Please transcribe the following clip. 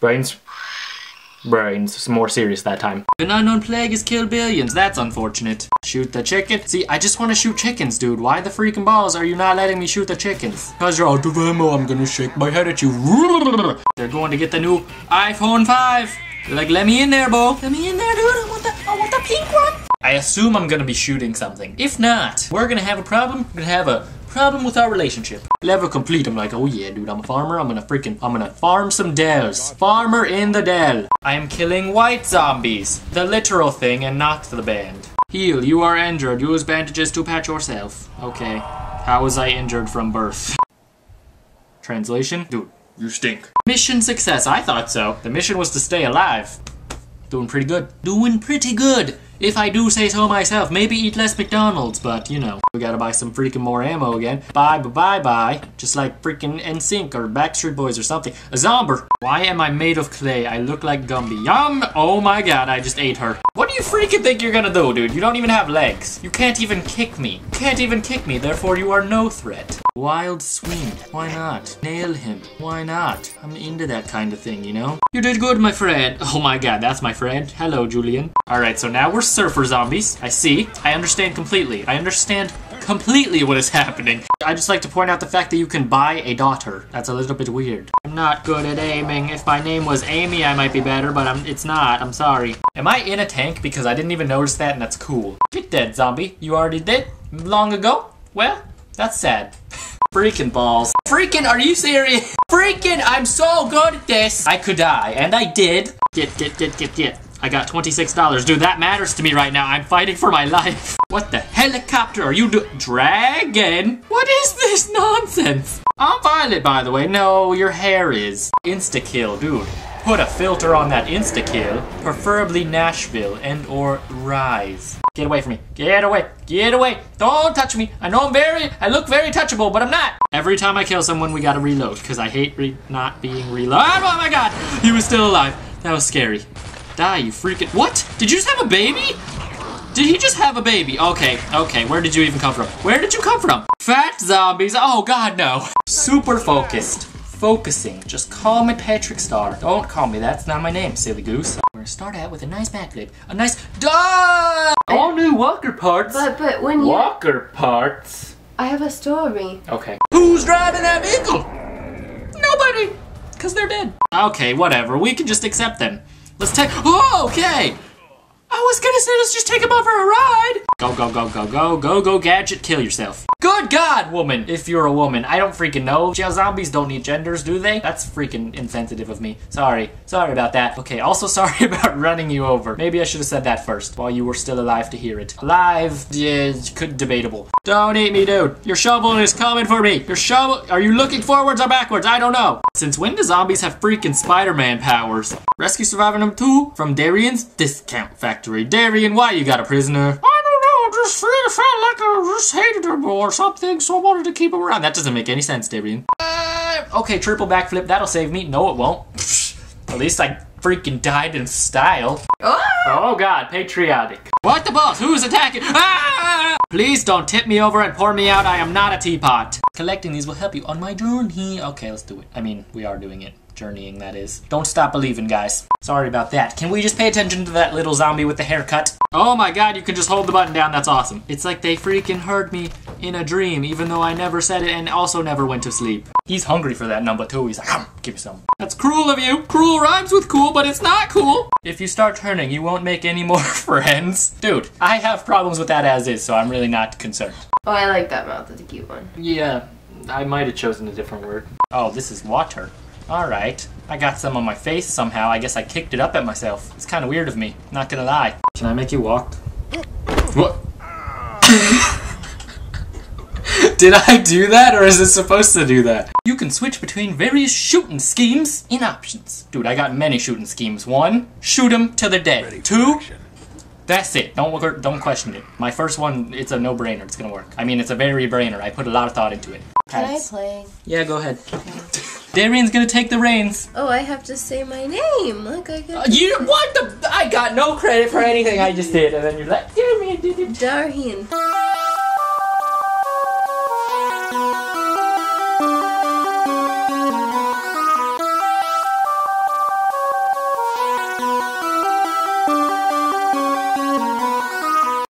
Brains. Brains. It's more serious that time. An unknown plague has killed billions. That's unfortunate. Shoot the chicken. See, I just want to shoot chickens, dude. Why the freaking balls are you not letting me shoot the chickens? Cause you're out of ammo. I'm gonna shake my head at you. They're going to get the new iPhone 5. They're like, let me in there, Bo. Let me in there, dude. I want the, I want the pink one. I assume I'm gonna be shooting something. If not, we're gonna have a problem. We're gonna have a problem with our relationship. Level complete. I'm like, oh yeah, dude, I'm a farmer. I'm gonna freaking, I'm gonna farm some dells. Farmer in the dell. I am killing white zombies. The literal thing and not the band. Heal, you are injured. Use bandages to patch yourself. Okay. How was I injured from birth? Translation? Dude, you stink. Mission success. I thought so. The mission was to stay alive. Doing pretty good. Doing pretty good. If I do say so myself, maybe eat less McDonald's, but you know, we gotta buy some freaking more ammo again. Bye, bye, bye, bye. Just like freaking NSYNC or Backstreet Boys or something. A zomber. Why am I made of clay? I look like Gumby. Yum! Oh my god, I just ate her. What do you freaking think you're gonna do, dude? You don't even have legs. You can't even kick me. You can't even kick me, therefore you are no threat. Wild swing. Why not? Nail him. Why not? I'm into that kind of thing, you know? You did good, my friend. Oh my god, that's my friend. Hello, Julian. Alright, so now we're surfer zombies. I see. I understand completely. I understand completely what is happening. I just like to point out the fact that you can buy a daughter. That's a little bit weird. I'm not good at aiming. If my name was Amy, I might be better, but I'm, it's not. I'm sorry. Am I in a tank? Because I didn't even notice that, and that's cool. Get dead, zombie. You already did? Long ago? Well, that's sad. Freaking balls. Freaking, are you serious? Freaking, I'm so good at this. I could die, and I did. Get, get, get, get, get. I got $26. Dude, that matters to me right now. I'm fighting for my life. What the helicopter are you do- Dragon? What is this nonsense? I'm Violet, by the way. No, your hair is. Insta-kill, dude. Put a filter on that insta-kill. Preferably Nashville and or Rise. Get away from me. Get away. Get away. Don't touch me. I know I'm very, I look very touchable, but I'm not. Every time I kill someone, we gotta reload, because I hate re not being reloaded. Oh my god, he was still alive. That was scary. Die, you freaking, what? Did you just have a baby? Did he just have a baby? Okay, okay, where did you even come from? Where did you come from? Fat zombies, oh god, no. Super focused. Focusing. Just call me Patrick Star. Don't call me that's not my name, silly goose. We're gonna start out with a nice backflip. A nice duh! All new Walker parts. But but when you Walker parts. I have a story. Okay. Who's driving that vehicle? Nobody. Because they're dead. Okay, whatever. We can just accept them. Let's take. Oh, okay. I was gonna say let's just take him out for a ride. Go, go, go, go, go, go, go, gadget, kill yourself. Good God, woman, if you're a woman. I don't freaking know. Jail zombies don't need genders, do they? That's freaking insensitive of me. Sorry. Sorry about that. Okay, also sorry about running you over. Maybe I should have said that first while you were still alive to hear it. Alive, yeah, could debatable. Don't eat me, dude. Your shovel is coming for me. Your shovel, are you looking forwards or backwards? I don't know. Since when do zombies have freaking Spider-Man powers? Rescue Survivor number two from Darian's Discount Factory. Darian, why you got a prisoner? I just really felt like I just hated him or something, so I wanted to keep him around. That doesn't make any sense, Darian. Uh, okay, triple backflip, that'll save me. No, it won't. At least I freaking died in style. Oh! Oh god, patriotic. What the balls? Who's attacking? Ah! Please don't tip me over and pour me out. I am not a teapot. Collecting these will help you on my journey. Okay, let's do it. I mean, we are doing it. Journeying, that is. Don't stop believing, guys. Sorry about that. Can we just pay attention to that little zombie with the haircut? Oh my god, you can just hold the button down. That's awesome. It's like they freaking heard me in a dream, even though I never said it and also never went to sleep. He's hungry for that number two. He's like, "Hum, give me some. That's cruel of you. Cruel rhymes with cool, but it's not cool. If you start turning, you won't make any more friends. Dude, I have problems with that as is, so I'm really not concerned. Oh, I like that mouth. That's a cute one. Yeah, I might have chosen a different word. Oh, this is water. Alright. I got some on my face somehow. I guess I kicked it up at myself. It's kind of weird of me, not gonna lie. Can I make you walk? What? Did I do that or is it supposed to do that? You can switch between various shooting schemes in options. Dude, I got many shooting schemes. One, shoot them till they're dead. Two, that's it. Don't work, don't question it. My first one, it's a no-brainer. It's gonna work. I mean, it's a very brainer. I put a lot of thought into it. Can I play? Yeah, go ahead. Darian's gonna take the reins. Oh, I have to say my name. Look, I Uh, got you what the? I got no credit for anything I just did, and then you're like, Darian did it. Darhian.